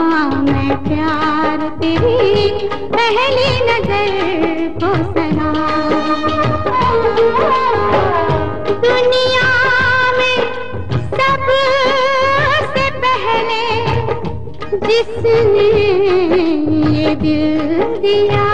मैं प्यार तेरी पहली नज़र को सना। दुनिया में सबसे पहले जिसने ये दिल दिया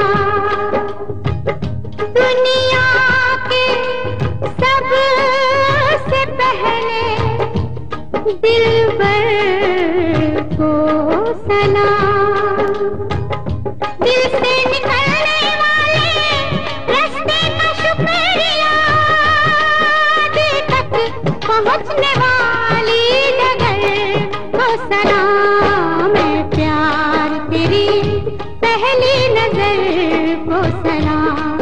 वाली को सलाम है प्यार तेरी। पहली नज़र को सलाम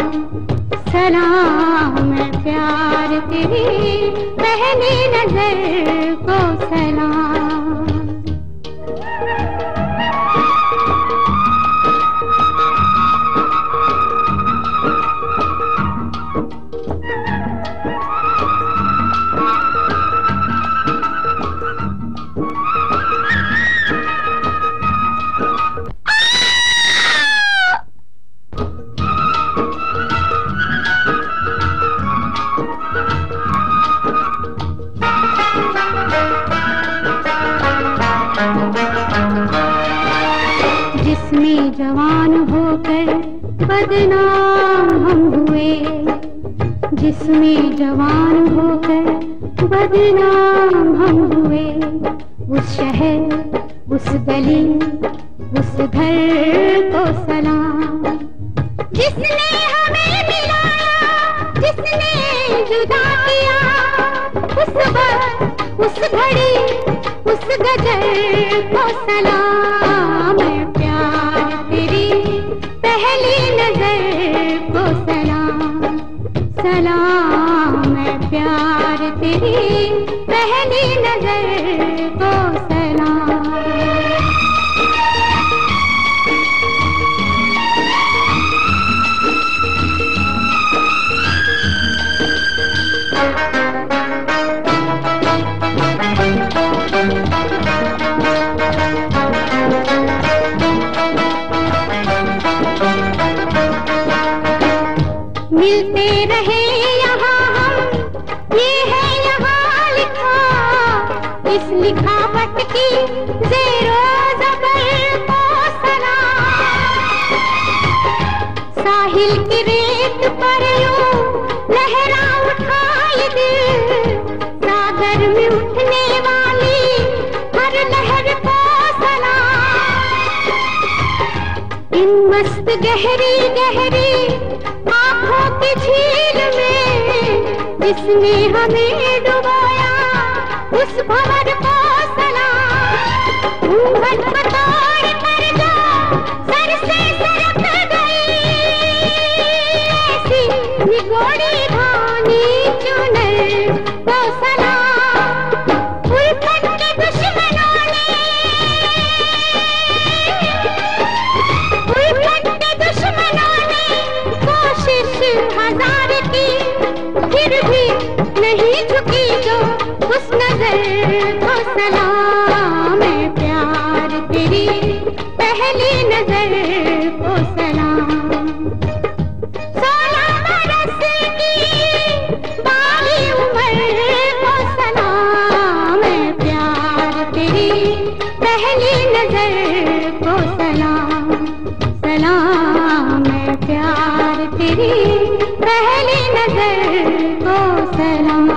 सलाम है प्यार तेरी। पहली नज़र को सलाम। जिसमें जवान होकर बदनाम हम हुए। जिसमें जवान होकर बदनाम हम हुए। उस शहर, उस गली, उस घर को सलाम। जिसने हमें मिलाया, जिसने जुदा किया, उस वक्त, उस घड़ी गजर को सलाम प्यार तेरी पहली नज़र को सलाम। सलाम प्यार तेरी पहली नज़र को साहिल की रेत पर लहरा उठा सागर में उठने वाली हर लहर को सलाम। इन मस्त गहरी गहरी आँखों की झील में जिसने हमें डुबाया, उस भंवर को सलाम। घूंघट प्यार तेरी। पहली नज़र को सलाम पहली नज़र को सलाम सलाम मैं प्यार तेरी। पहली नज़र को सलाम।